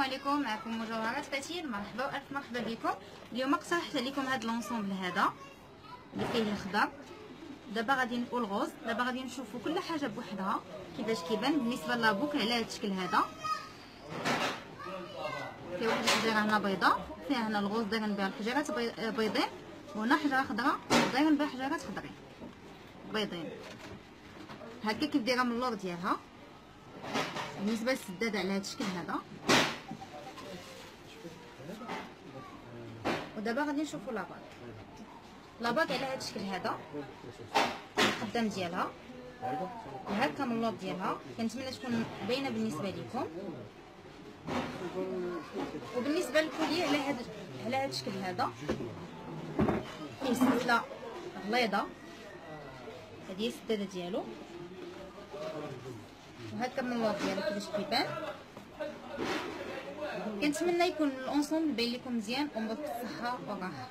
عليكم. معكم مجوهرات فتيل مرحبا وألف مرحبا بكم. اليوم اقترحت عليكم هذا l'ensemble هذا اللي فيه الخضر. دابا غادي نقول ال rose دابا غادي نشوفوا كل حاجة بوحدها. كيفاش كيبان بالنسبة la boucle على هذا الشكل هذا. فيه واحد الحجره هنا بيضاء. فيها هنا ال rose دايرين بها الحجرات بيضين. وهنا حجره خضراء. دايرين بها حجرات خضرين. بيضين. هكا كيف دايرة من اللور ديالها. بالنسبة للسداد على هذا الشكل هذا. ودابا غادي نشوفوا la bague la bague على هذا الشكل هذا. القدام ديالها. وهكا من اللور ديالها. كنتمنى تكون باينة بالنسبة لكم وبالنسبة لل collier على هذا على هذا الشكل هذا. فيه سلسله غليظه هذه هي السداده ديالو. وهكا من اللور ديالو كيفاش كيبان. كنتمنى يكون الانصومبل باين لكم مزيان ومبارك بالصحه والراحه